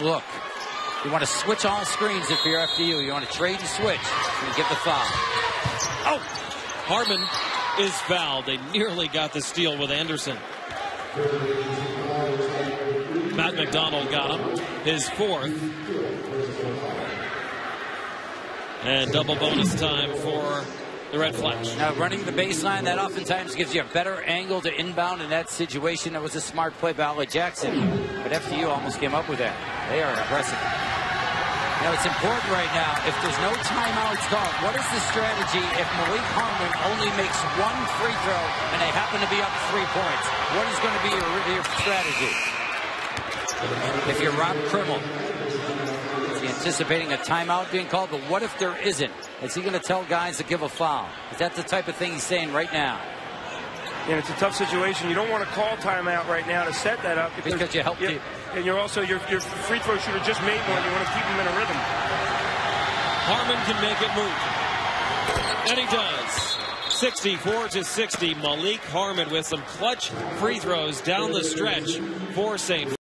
look. You want to switch all screens if you're FDU. You want to trade and switch and get the foul. Oh! Harmon is fouled. They nearly got the steal with Anderson. Matt McDonald got him. His fourth. And double bonus time for the Red Flash. Now, running the baseline, that oftentimes gives you a better angle to inbound in that situation. That was a smart play by Ollie Jackson. But FDU almost came up with that. They are aggressive. Now, it's important right now, if there's no timeouts called, what is the strategy if Malik Harmon only makes one free throw and they happen to be up three points? What is going to be your, your strategy? If you're Rob Krimmel, is he anticipating a timeout being called? But what if there isn't? Is he going to tell guys to give a foul? Is that the type of thing he's saying right now? And it's a tough situation. You don't want to call timeout right now to set that up because, because you help you, and you're also your, your free throw shooter just made one. You want to keep him in a rhythm. Harmon can make it move, and he does. 64 to 60. Malik Harmon with some clutch free throws down the stretch for St.